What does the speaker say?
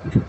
Thank